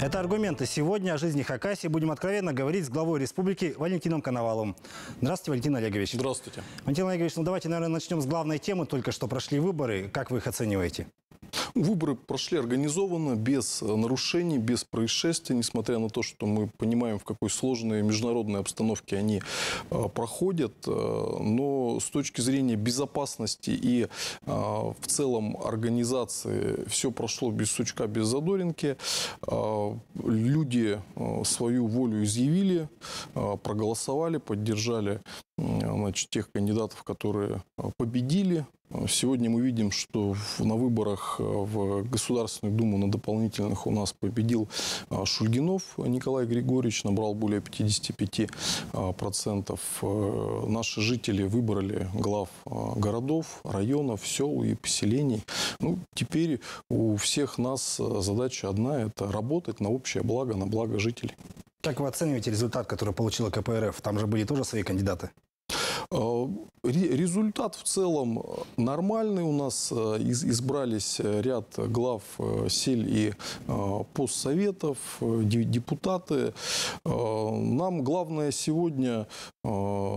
Это аргументы. Сегодня о жизни Хакасии будем откровенно говорить с главой республики Валентином Коноваловым. Здравствуйте, Валентин Олегович. Здравствуйте. Валентин Олегович, ну давайте, наверное, начнем с главной темы. Только что прошли выборы. Как вы их оцениваете? Выборы прошли организованно, без э, нарушений, без происшествий, несмотря на то, что мы понимаем, в какой сложной международной обстановке они э, проходят. Э, но с точки зрения безопасности и в целом организации все прошло без сучка, без задоринки. Люди свою волю изъявили, проголосовали, поддержали значит, тех кандидатов, которые победили. Сегодня мы видим, что на выборах э, в Государственную Думу на дополнительных у нас победил э, Шульгинов Николай Григорьевич, набрал более 55%. Э, наши жители выбрали глав городов, районов, сел и поселений. Ну, теперь у всех нас задача одна – это работать на общее благо, на благо жителей. Как вы оцениваете результат, который получила КПРФ? Там же были тоже свои кандидаты. Э, результат в целом нормальный. У нас э, избрались ряд глав э, сель и постсоветов, депутаты. Нам главное сегодня,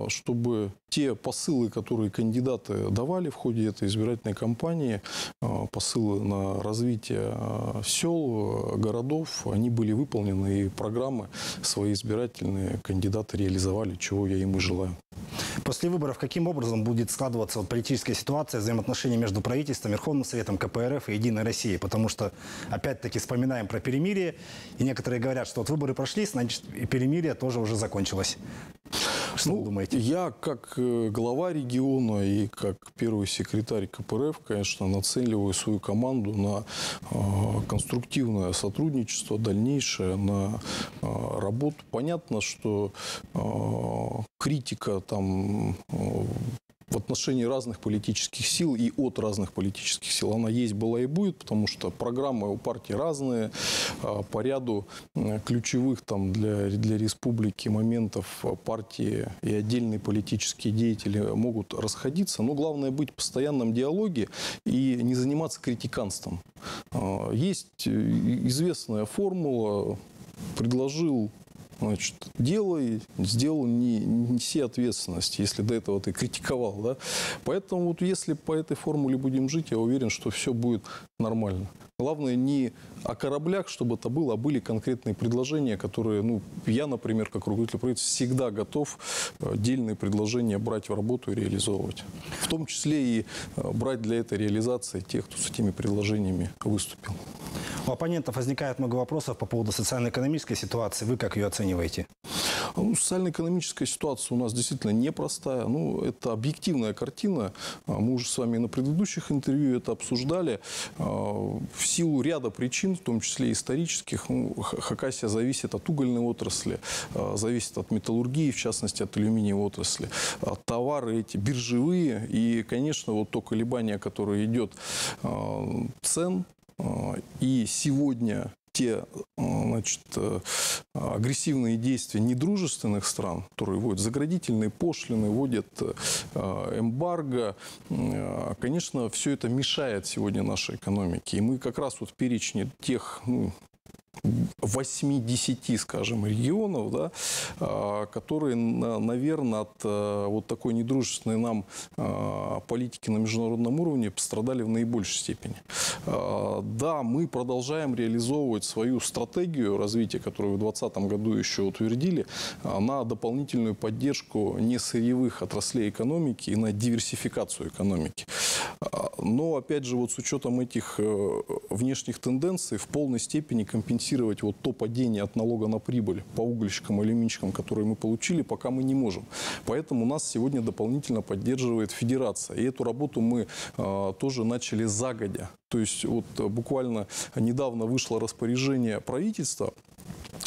чтобы те посылы, которые кандидаты давали в ходе этой избирательной кампании, посылы на развитие сел, городов, они были выполнены, и программы свои избирательные кандидаты реализовали, чего я им и желаю. После выборов каким образом будет складываться вот политическая ситуация, взаимоотношения между правительством, Верховным Советом, КПРФ и Единой Россией? Потому что, опять-таки, вспоминаем про перемирие, и некоторые говорят, что вот выборы прошли, значит, и перемирие тоже уже закончилось. Что ну, вы думаете? Я как э, глава региона и как первый секретарь КПРФ, конечно, нацеливаю свою команду на э, конструктивное сотрудничество, дальнейшее, на э, работу. Понятно, что критика там в отношении разных политических сил и от разных политических сил. Она есть, была и будет, потому что программы у партии разные. А, по ряду ключевых там, для, для республики моментов партии и отдельные политические деятели могут расходиться. Но главное быть в постоянном диалоге и не заниматься критиканством. А, есть известная формула предложил значит, делай, сделал, не, неси ответственность, если до этого ты критиковал. Да? Поэтому вот если по этой формуле будем жить, я уверен, что все будет нормально. Главное не о кораблях, чтобы это было, а были конкретные предложения, которые, ну, я, например, как руководитель правительства, всегда готов э, отдельные предложения брать в работу и реализовывать. В том числе и э, брать для этой реализации тех, кто с этими предложениями выступил. У оппонентов возникает много вопросов по поводу социально-экономической ситуации. Вы как ее оцениваете? Ну, социально-экономическая ситуация у нас действительно непростая. Ну, это объективная картина. А, мы уже с вами на предыдущих интервью это обсуждали. А, силу ряда причин, в том числе исторических, ну, Хакасия зависит от угольной отрасли, а, зависит от металлургии, в частности, от алюминиевой отрасли. Товары эти биржевые. И, конечно, вот то колебание, которое идет цен, и сегодня те значит, э, агрессивные действия недружественных стран, которые вводят заградительные пошлины, вводят э, эмбарго, э, конечно, все это мешает сегодня нашей экономике. И мы как раз вот в перечне тех ну, 8-10, скажем, регионов, да, а, которые, наверное, от э, вот такой недружественной нам а, политики на международном уровне пострадали в наибольшей степени. А, да, мы продолжаем реализовывать свою стратегию развития, которую в 2020 году еще утвердили, на дополнительную поддержку несырьевых отраслей экономики и на диверсификацию экономики. Но, опять же, вот с учетом этих э, внешних тенденций в полной степени компенсировать вот то падение от налога на прибыль по угольщикам и алюминщикам, которые мы получили, пока мы не можем. Поэтому нас сегодня дополнительно поддерживает Федерация. И эту работу мы э, тоже начали загодя. То есть вот буквально недавно вышло распоряжение правительства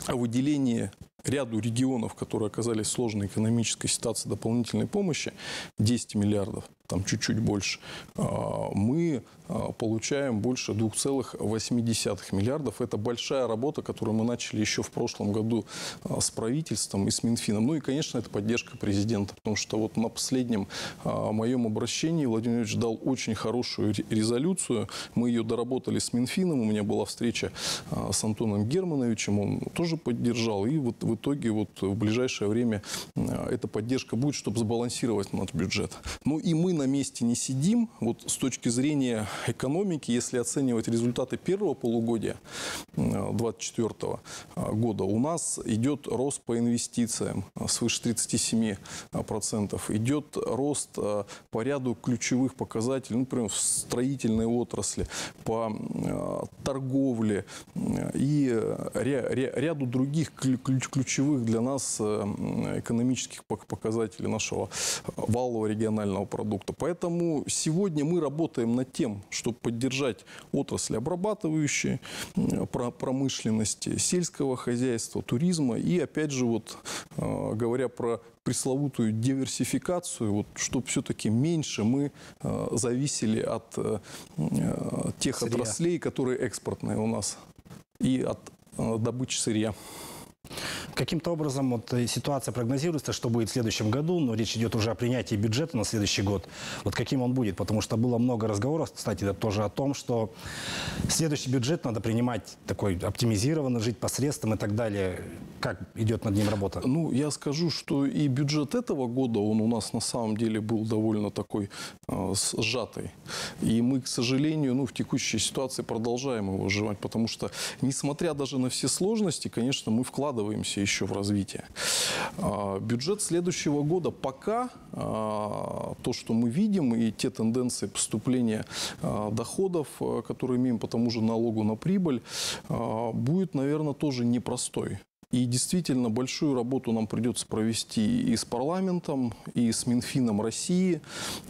о выделении ряду регионов, которые оказались в сложной экономической ситуации дополнительной помощи, 10 миллиардов, там чуть-чуть больше, а, мы а, получаем больше 2,8 миллиардов. Это большая работа, которую мы начали еще в прошлом году а, с правительством и с Минфином. Ну и, конечно, это поддержка президента, потому что вот на последнем моем обращении Владимир Владимирович дал очень хорошую резолюцию. Мы ее доработали с Минфином. У меня была встреча с Антоном Германовичем, он тоже поддержал. И вот в итоге вот в ближайшее время эта поддержка будет, чтобы сбалансировать наш бюджет. Ну и мы на месте не сидим. Вот с точки зрения экономики, если оценивать результаты первого полугодия 2024 э, года, у нас идет рост по инвестициям свыше 37%. Идет рост э, по ряду ключевых показателей, ну, например, в строительной отрасли, по э, торговле и ряду других ключевых для нас экономических показателей нашего валового регионального продукта. Поэтому сегодня мы работаем над тем, чтобы поддержать отрасли обрабатывающие, промышленности, сельского хозяйства, туризма. И опять же, вот э, говоря про пресловутую диверсификацию, вот, чтобы все-таки меньше мы э, зависели от э, тех сырья. отраслей, которые экспортные у нас, и от добычи сырья. Каким-то образом вот э, ситуация прогнозируется, что будет в следующем году, но речь идет уже о принятии бюджета на следующий год. Вот каким он будет? Потому что было много разговоров, кстати, тоже о том, что следующий бюджет надо принимать такой оптимизированно, жить посредством и так далее. Как идет над ним работа? Ну, я скажу, что и бюджет этого года, он у нас на самом деле был довольно такой э, сжатый. И мы, к сожалению, ну, в текущей ситуации продолжаем его сжимать, потому что, несмотря даже на все сложности, конечно, мы вкладываемся еще в развитие. А, бюджет следующего года пока, а, то, что мы видим, и те тенденции поступления а, доходов, которые имеем по тому же налогу на прибыль, будет, наверное, тоже непростой. И действительно большую работу нам придется провести и с парламентом, и с Минфином России,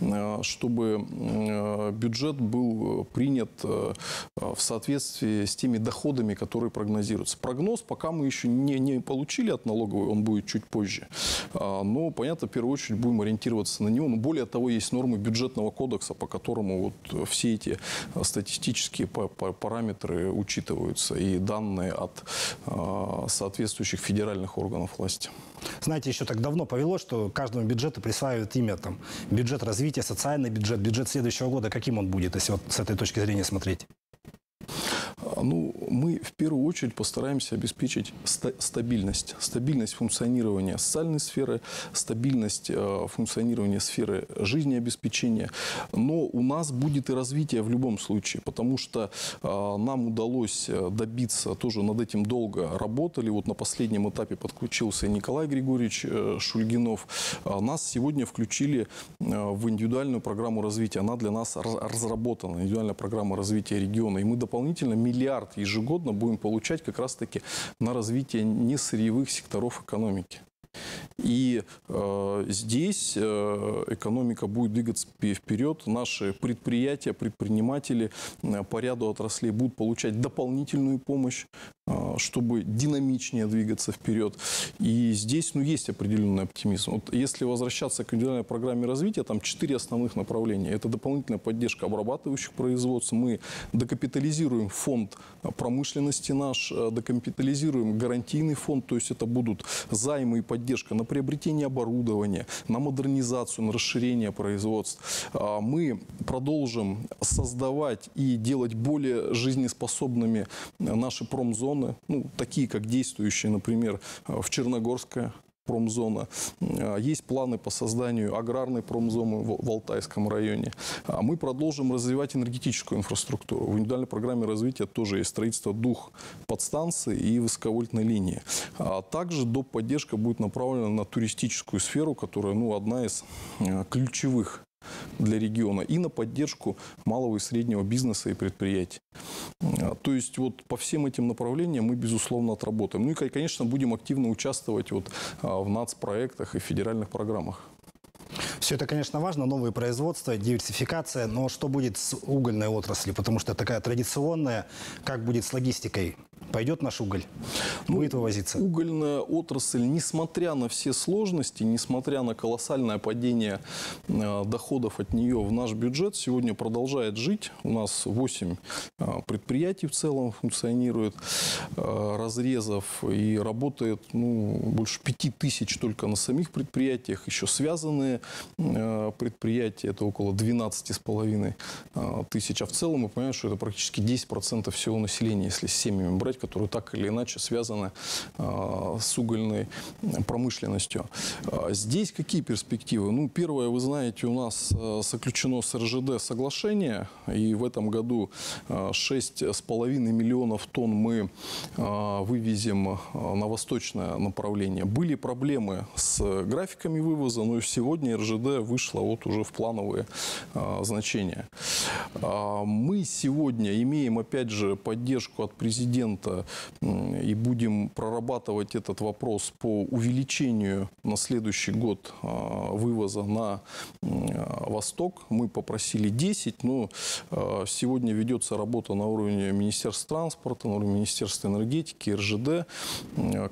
э, чтобы э, бюджет был принят э, в соответствии с теми доходами, которые прогнозируются. Прогноз пока мы еще не, не получили от налоговой, он будет чуть позже. Но, понятно, в первую очередь будем ориентироваться на него. Но более того, есть нормы бюджетного кодекса, по которому вот все эти статистические параметры учитываются и данные от соответствующих соответствующих федеральных органов власти. Знаете, еще так давно повело, что каждому бюджету присваивают имя там бюджет развития, социальный бюджет, бюджет следующего года. Каким он будет, если вот с этой точки зрения смотреть? Ну, мы в первую очередь постараемся обеспечить стабильность. Стабильность функционирования социальной сферы, стабильность э, функционирования сферы жизнеобеспечения. Но у нас будет и развитие в любом случае, потому что э, нам удалось э, добиться, тоже над этим долго работали. Вот на последнем этапе подключился Николай Григорьевич Шульгинов. Нас сегодня включили в индивидуальную программу развития. Она для нас разработана, индивидуальная программа развития региона. И мы дополнительно миллиард ежегодно будем получать как раз-таки на развитие несырьевых секторов экономики. И э, здесь э, экономика будет двигаться вперед. Наши предприятия, предприниматели э, по ряду отраслей будут получать дополнительную помощь, э, чтобы динамичнее двигаться вперед. И здесь ну, есть определенный оптимизм. Вот если возвращаться к индивидуальной программе развития, там четыре основных направления. Это дополнительная поддержка обрабатывающих производств. Мы докапитализируем фонд промышленности наш, э, докапитализируем гарантийный фонд, то есть это будут займы и поддержка на приобретение оборудования, на модернизацию, на расширение производств. А, мы продолжим создавать и делать более жизнеспособными наши промзоны, ну, такие как действующие, например, в Черногорской промзона. А, есть планы по созданию аграрной промзоны в Алтайском районе. А мы продолжим развивать энергетическую инфраструктуру. В индивидуальной программе развития тоже есть строительство двух подстанций и высоковольтной линии. А также доп. поддержка будет направлена на туристическую сферу, которая ну, одна из ключевых для региона и на поддержку малого и среднего бизнеса и предприятий. А, то есть вот по всем этим направлениям мы, безусловно, отработаем. Ну и, конечно, будем активно участвовать вот а, в нацпроектах и федеральных программах. Все это, конечно, важно, новые производства, диверсификация, но что будет с угольной отраслью? Потому что такая традиционная, как будет с логистикой? Пойдет наш уголь? Ну, будет вывозиться? Угольная отрасль, несмотря на все сложности, несмотря на колоссальное падение э, доходов от нее в наш бюджет, сегодня продолжает жить. У нас 8 э, предприятий в целом функционирует, э, разрезов, и работает ну, больше 5 тысяч только на самих предприятиях. Еще связанные э, предприятия, это около 12,5 э, тысяч. А в целом мы понимаем, что это практически 10% всего населения, если с семьями брать, которые так или иначе связаны э, с угольной промышленностью. А здесь какие перспективы? Ну, первое, вы знаете, у нас э, заключено с РЖД соглашение, и в этом году 6,5 миллионов тонн мы вывезем на восточное направление. Были проблемы с графиками вывоза, но сегодня РЖД вышла вот уже в плановые значения. Мы сегодня имеем, опять же, поддержку от президента и будем прорабатывать этот вопрос по увеличению на следующий год а, вывоза на восток. Мы попросили 10, но а, сегодня ведется работа на уровне Министерства транспорта, на уровне Министерства энергетики, РЖД.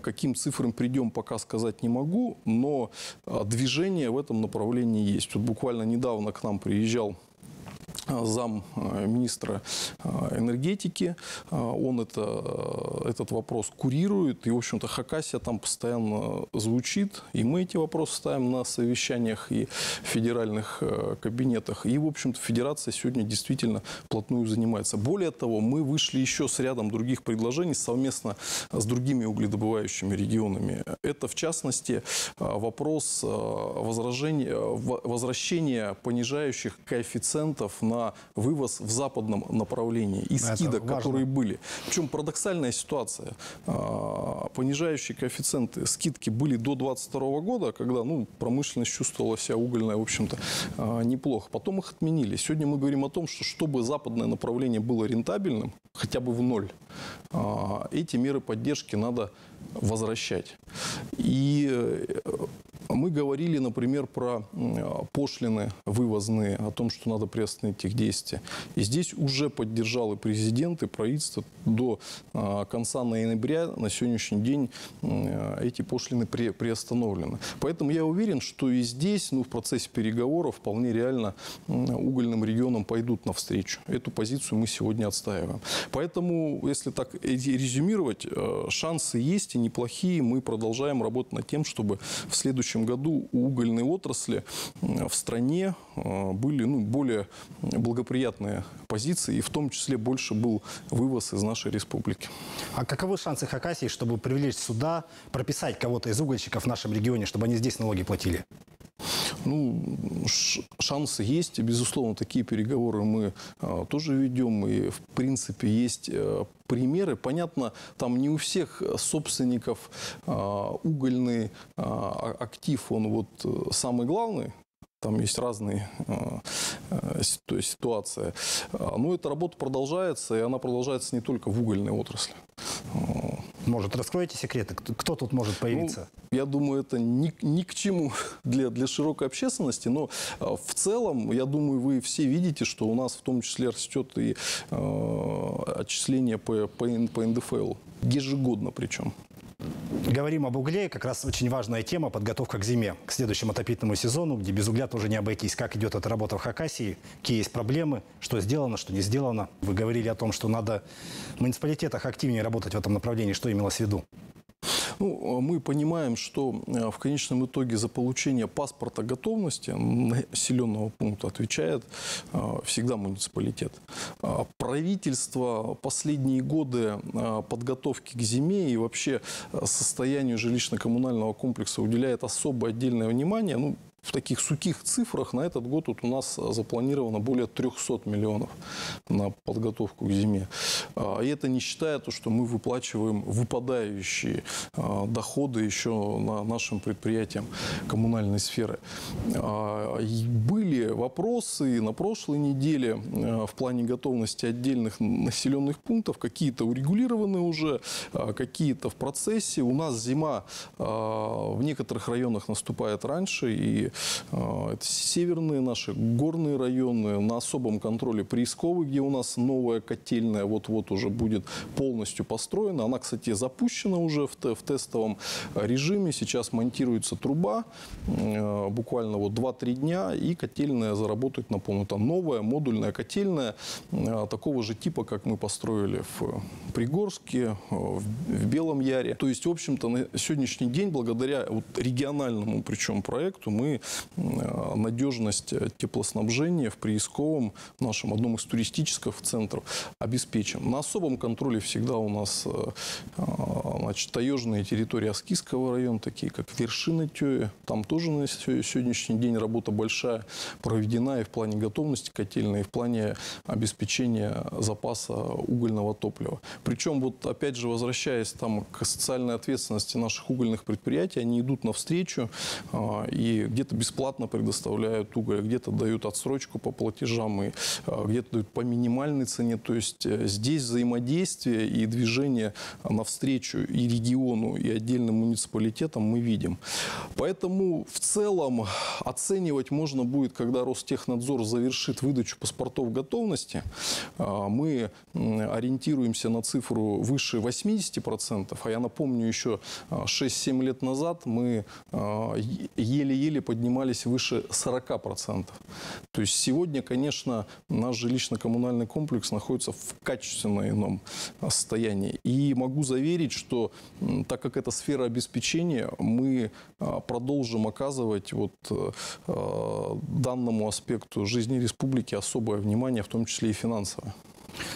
Каким цифрам придем, пока сказать не могу, но а, движение в этом направлении есть. Вот буквально недавно к нам приезжал зам э, министра э, энергетики. Э, он это, этот вопрос курирует. И, в общем-то, Хакасия там постоянно звучит. И мы эти вопросы ставим на совещаниях и федеральных кабинетах. И, в общем-то, федерация сегодня действительно плотную занимается. Более того, мы вышли еще с рядом других предложений совместно с другими угледобывающими регионами. Это, в частности, вопрос возражения, возвращения понижающих коэффициентов на на вывоз в западном направлении и скидок, которые были. Причем парадоксальная ситуация. А, понижающие коэффициенты скидки были до 2022 года, когда ну, промышленность чувствовала себя угольная, в общем-то, а, неплохо. Потом их отменили. Сегодня мы говорим о том, что чтобы западное направление было рентабельным, хотя бы в ноль, а, эти меры поддержки надо возвращать. И э, мы говорили, например, про пошлины вывозные, о том, что надо приостановить их действия. И здесь уже поддержал и президент, и правительство до а, конца ноября на сегодняшний день эти пошлины приостановлены. Поэтому я уверен, что и здесь, ну, в процессе переговоров вполне реально угольным регионам пойдут навстречу. Эту позицию мы сегодня отстаиваем. Поэтому, если так резюмировать, э, шансы есть и неплохие. Мы продолжаем работать над тем, чтобы в следующем следующем году у угольной отрасли в стране э, были ну, более благоприятные позиции, и в том числе больше был вывоз из нашей республики. А каковы шансы Хакасии, чтобы привлечь сюда, прописать кого-то из угольщиков в нашем регионе, чтобы они здесь налоги платили? Ну, шансы есть. Безусловно, такие переговоры мы а, тоже ведем. И, в принципе, есть а, примеры. Понятно, там не у всех собственников а, угольный а, актив, он вот э, самый главный. Там есть разные э, ситуации. Но эта работа продолжается, и она продолжается не только в угольной отрасли. Может, раскроете секреты? Кто тут может появиться? Ну, я думаю, это ни, ни к чему для, для широкой общественности, но э, в целом, я думаю, вы все видите, что у нас в том числе растет и э, отчисление по, по, по НДФЛ. Ежегодно причем. Говорим об угле, как раз очень важная тема, подготовка к зиме, к следующему отопительному сезону, где без угля тоже не обойтись. Как идет эта работа в Хакасии, какие есть проблемы, что сделано, что не сделано. Вы говорили о том, что надо в муниципалитетах активнее работать в этом направлении. Что имелось в виду? Ну, мы понимаем, что э, в конечном итоге за получение паспорта готовности населенного пункта отвечает э, всегда муниципалитет. А правительство последние годы э, подготовки к зиме и вообще состоянию жилищно-коммунального комплекса уделяет особое отдельное внимание. Ну, в таких сухих цифрах на этот год вот у нас запланировано более 300 миллионов на подготовку к зиме. А, и это не считая то, что мы выплачиваем выпадающие а, доходы еще на нашим предприятиям коммунальной сферы. А, были вопросы на прошлой неделе в плане готовности отдельных населенных пунктов. Какие-то урегулированы уже, какие-то в процессе. У нас зима в некоторых районах наступает раньше, и участки. Это северные наши горные районы, на особом контроле Приисковый, где у нас новая котельная вот-вот уже будет полностью построена. Она, кстати, запущена уже в, в тестовом режиме. Сейчас монтируется труба, буквально вот 2-3 дня, и котельная заработает на полную. Там новая модульная котельная такого же типа, как мы построили в Пригорске, в Белом Яре. То есть, в общем-то, на сегодняшний день, благодаря вот региональному причем проекту, мы надежность теплоснабжения в Приисковом, нашем одном из туристических центров, обеспечим. На особом контроле всегда у нас значит, таежные территории Аскийского района, такие как вершины Тёи. Там тоже на сегодняшний день работа большая проведена и в плане готовности котельной, и в плане обеспечения запаса угольного топлива. Причем, вот опять же, возвращаясь там к социальной ответственности наших угольных предприятий, они идут навстречу и где-то бесплатно предоставляют уголь, где-то дают отсрочку по платежам, и а, где-то дают по минимальной цене. То есть э, здесь взаимодействие и движение навстречу и региону, и отдельным муниципалитетам мы видим. Поэтому в целом оценивать можно будет, когда Ростехнадзор завершит выдачу паспортов готовности. А, мы ориентируемся на цифру выше 80%, а я напомню, еще 6-7 а, лет назад мы еле-еле поднимались выше 40%. То есть сегодня, конечно, наш жилищно-коммунальный комплекс находится в качественно ином состоянии. И могу заверить, что так как это сфера обеспечения, мы продолжим оказывать вот данному аспекту жизни республики особое внимание, в том числе и финансовое.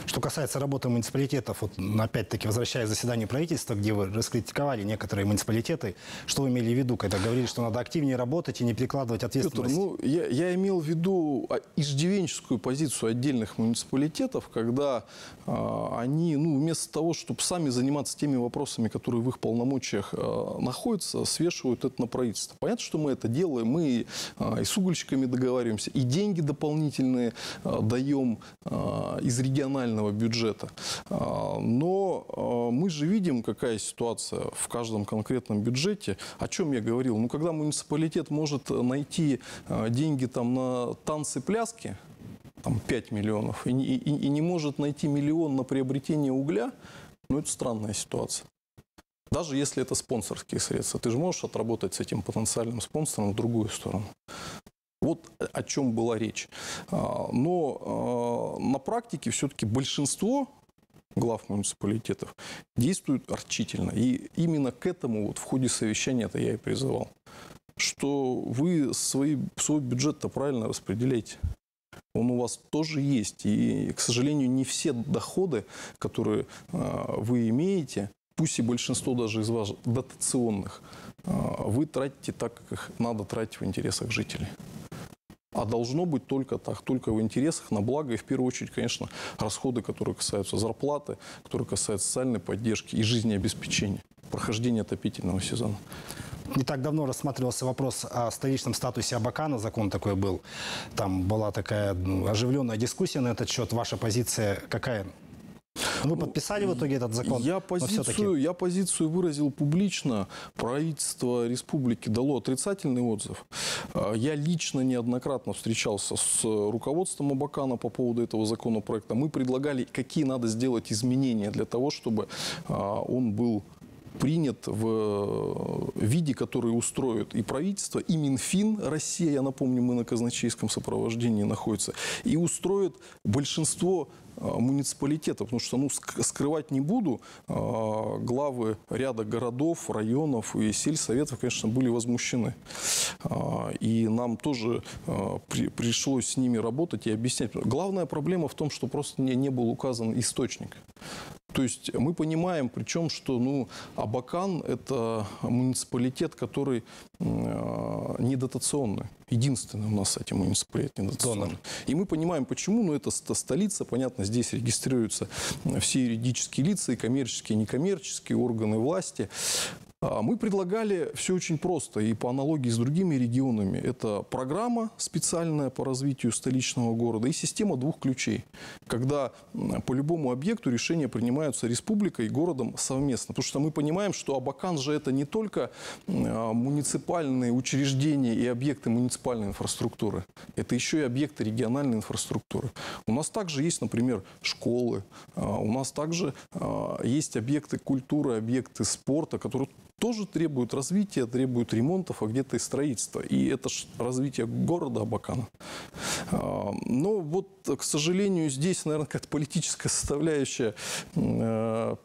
Что касается работы муниципалитетов, вот опять-таки возвращаясь к заседанию правительства, где вы раскритиковали некоторые муниципалитеты, что вы имели в виду, когда говорили, что надо активнее работать и не перекладывать ответственность? Петр, ну, я, я имел в виду а, иждивенческую позицию отдельных муниципалитетов, когда э, они, ну, вместо того, чтобы сами заниматься теми вопросами, которые в их полномочиях э, находятся, свешивают это на правительство. Понятно, что мы это делаем, мы э, и с угольщиками договариваемся, и деньги дополнительные э, даем э, из региональных регионального бюджета. А, но а, мы же видим, какая ситуация в каждом конкретном бюджете. О чем я говорил? Ну, когда муниципалитет может найти а, деньги там на танцы-пляски, там 5 миллионов, и, и, и не может найти миллион на приобретение угля, ну, это странная ситуация. Даже если это спонсорские средства, ты же можешь отработать с этим потенциальным спонсором в другую сторону. Вот о чем была речь. А, но а, на практике все-таки большинство глав муниципалитетов действуют арчительно. И именно к этому вот в ходе совещания это я и призывал. Что вы свои, свой бюджет-то правильно распределяете. Он у вас тоже есть. И, к сожалению, не все доходы, которые э, вы имеете, пусть и большинство даже из вас дотационных, вы тратите так, как их надо тратить в интересах жителей. А должно быть только так, только в интересах, на благо. И в первую очередь, конечно, расходы, которые касаются зарплаты, которые касаются социальной поддержки и жизнеобеспечения, прохождения отопительного сезона. Не так давно рассматривался вопрос о столичном статусе Абакана, закон такой был. Там была такая ну, оживленная дискуссия на этот счет. Ваша позиция какая? Вы подписали в итоге этот закон? Я позицию, я позицию выразил публично. Правительство республики дало отрицательный отзыв. А, я лично неоднократно встречался с руководством Абакана по поводу этого законопроекта. Мы предлагали, какие надо сделать изменения для того, чтобы а, он был принят в э, виде, который устроит и правительство, и Минфин Россия, я напомню, мы на казначейском сопровождении находится, и устроит большинство э, муниципалитетов, потому что, ну, скрывать не буду, э, главы ряда городов, районов и сельсоветов, конечно, были возмущены. И нам тоже пришлось с ними работать и объяснять. Главная проблема в том, что просто не был указан источник. То есть мы понимаем, причем, что ну, Абакан – это муниципалитет, который э, недотационный. Единственный у нас, кстати, муниципалитет недотационный. И мы понимаем, почему. Ну, это столица, понятно, здесь регистрируются все юридические лица, и коммерческие, и некоммерческие органы власти. А, мы предлагали все очень просто и по аналогии с другими регионами. Это программа специальная по развитию столичного города и система двух ключей, когда по любому объекту решения принимаются республикой и городом совместно. Потому что мы понимаем, что Абакан же это не только а, муниципальные учреждения и объекты муниципальной инфраструктуры, это еще и объекты региональной инфраструктуры. У нас также есть, например, школы, а, у нас также есть объекты культуры, объекты спорта, которые тоже требуют развития, требуют ремонтов, а где-то и строительства. И это же развитие города Абакана. А, но вот, к сожалению, здесь, наверное, какая-то политическая составляющая э,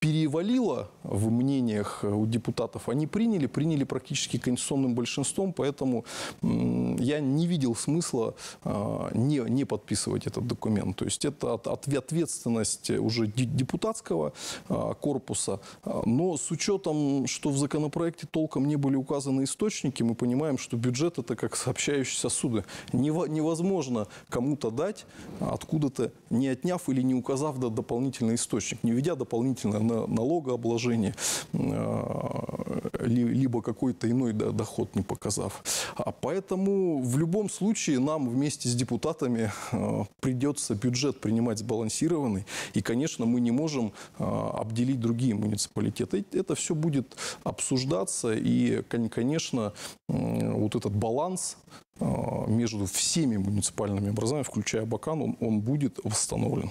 перевалило в мнениях у депутатов, они приняли, приняли практически конституционным большинством, поэтому я не видел смысла а, не, не подписывать этот документ. То есть это ответственность уже депутатского а, корпуса, а, но с учетом, что в законопроекте толком не были указаны источники, мы понимаем, что бюджет это как сообщающие сосуды. Невозможно кому-то дать, откуда-то не отняв или не указав дополнительный источник, не введя дополнительное на налогообложение, э, либо какой-то иной доход не показав. А поэтому в любом случае нам вместе с депутатами э, придется бюджет принимать сбалансированный. И, конечно, мы не можем э, обделить другие муниципалитеты. Это все будет обсуждаться. И, конечно, вот этот баланс между всеми муниципальными образованиями, включая Абакан, он, он будет восстановлен.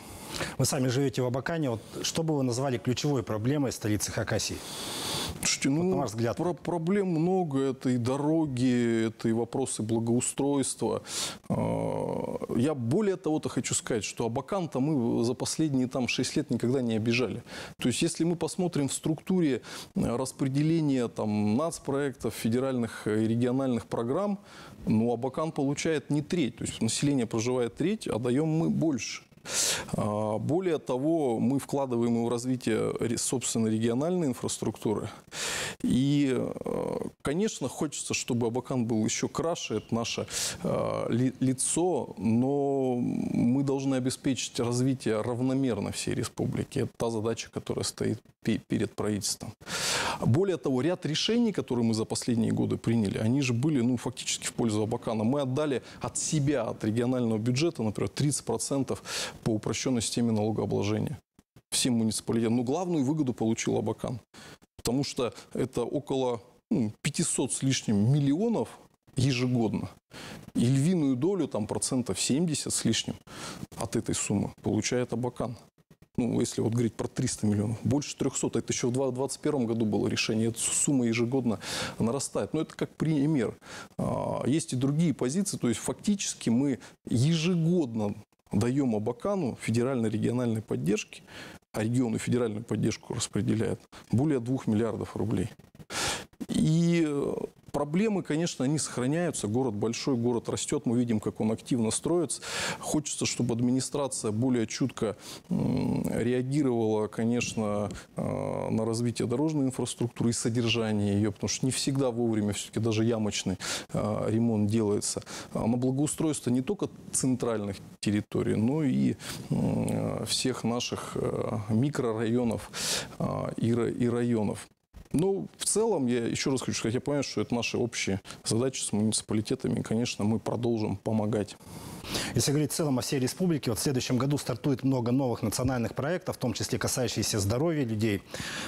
Вы сами живете в Абакане. Вот что бы вы назвали ключевой проблемой столицы Хакасии? Слушайте, ну, вот, на ваш взгляд. Про проблем много. Это и дороги, это и вопросы благоустройства. А, я более того-то хочу сказать, что Абакан-то мы за последние там 6 лет никогда не обижали. То есть, если мы посмотрим в структуре распределения там нацпроектов, федеральных и региональных программ, ну, Абакан получает не треть. То есть, население проживает треть, а даем мы больше. А, более того, мы вкладываем в развитие собственной региональной инфраструктуры. И, э, конечно, хочется, чтобы Абакан был еще краше, это наше э, лицо, но мы должны обеспечить развитие равномерно всей республики. Это та задача, которая стоит перед правительством. Более того, ряд решений, которые мы за последние годы приняли, они же были ну, фактически в пользу Абакана. Мы отдали от себя, от регионального бюджета, например, 30% по упрощенной системе налогообложения всем муниципалитетам. Но главную выгоду получил Абакан. Потому что это около ну, 500 с лишним миллионов ежегодно. И львиную долю, там процентов 70 с лишним от этой суммы получает Абакан. Ну, если вот говорить про 300 миллионов. Больше 300. Это еще в 2021 году было решение. Эта сумма ежегодно нарастает. Но это как пример. А, есть и другие позиции. То есть фактически мы ежегодно даем Абакану федерально-региональной поддержки, а регионы федеральную поддержку распределяют, более 2 миллиардов рублей. И э, Проблемы, конечно, они сохраняются. Город большой, город растет. Мы видим, как он активно строится. Хочется, чтобы администрация более чутко реагировала, конечно, э, на развитие дорожной инфраструктуры и содержание ее, потому что не всегда вовремя все-таки даже ямочный э, ремонт делается. А на благоустройство не только центральных территорий, но и всех наших э, микрорайонов и районов. Ну, в целом, я еще раз хочу сказать, я понимаю, что это наши общие задачи с муниципалитетами, конечно, мы продолжим помогать. Если говорить в целом о всей республике, вот в следующем году стартует много новых национальных проектов, в том числе касающиеся здоровья людей.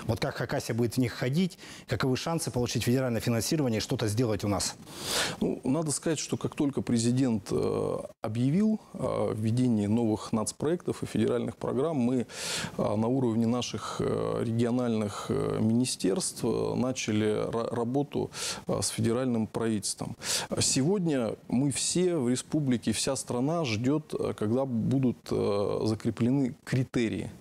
Вот как Хакасия будет в них ходить, каковы шансы получить федеральное финансирование и что-то сделать у нас? Ну, надо сказать, что как только президент э, объявил о введении новых нацпроектов и федеральных программ, мы э, на уровне наших э, региональных министерств начали работу с федеральным правительством. Сегодня мы все в республике, вся страна страна ждет, э, когда будут э, закреплены критерии.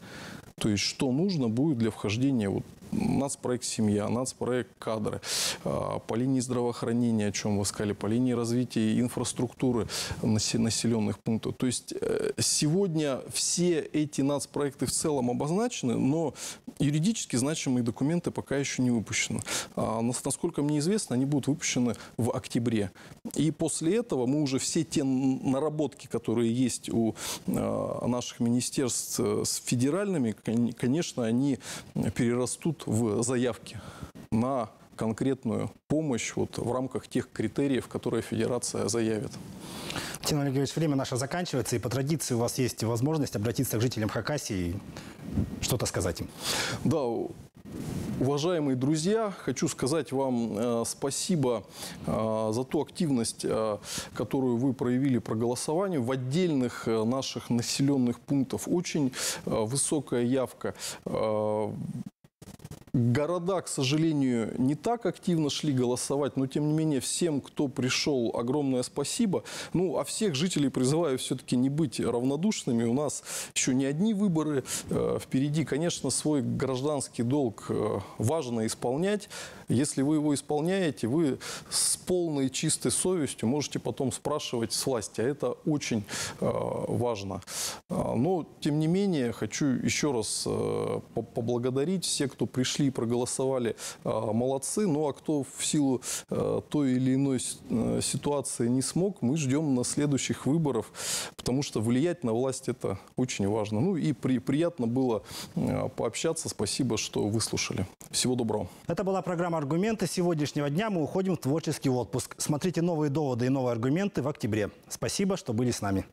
То есть, что нужно будет для вхождения вот нацпроект «Семья», нацпроект «Кадры», а, по линии здравоохранения, о чем вы сказали, по линии развития инфраструктуры населенных пунктов. То есть э, сегодня все эти нацпроекты в целом обозначены, но юридически значимые документы пока еще не выпущены. А, насколько мне известно, они будут выпущены в октябре. И после этого мы уже все те наработки, которые есть у а, наших министерств с федеральными, конечно, они перерастут в заявки на конкретную помощь вот в рамках тех критериев, которые федерация заявит. Тина Олегович, время наше заканчивается, и по традиции у вас есть возможность обратиться к жителям Хакасии и что-то сказать им. Да, Уважаемые друзья, хочу сказать вам э, спасибо э, за ту активность, э, которую вы проявили про голосование. В отдельных наших населенных пунктах очень высокая явка. Города, к сожалению, не так активно шли голосовать, но тем не менее всем, кто пришел, огромное спасибо. Ну, а всех жителей призываю все-таки не быть равнодушными. У нас еще не одни выборы э, впереди. Конечно, свой гражданский долг э, важно исполнять. Если вы его исполняете, вы с полной чистой совестью можете потом спрашивать с власти, а это очень э, важно. Но, тем не менее, хочу еще раз поблагодарить всех, кто пришли и проголосовали. Э, молодцы. Ну, а кто в силу э, той или иной э, ситуации не смог, мы ждем на следующих выборов, потому что влиять на власть это очень важно. Ну и при, приятно было э, пообщаться. Спасибо, что выслушали. Всего доброго. Это была программа «Аргументы». сегодняшнего дня мы уходим в творческий отпуск. Смотрите новые доводы и новые аргументы в октябре. Спасибо, что были с нами.